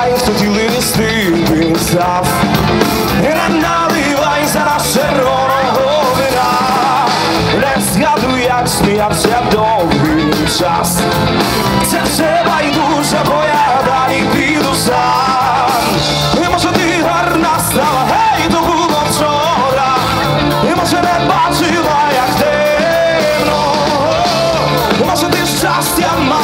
Наливай в тоді листи писав. Не наливай зараз червоного вина. Не згадуй, як сміявся довгий час. Це все байдуже, бо я далі піду сам. І може ти гарна стала, гей, то було вчора. І може не бачила, як темно І може ти щастя мала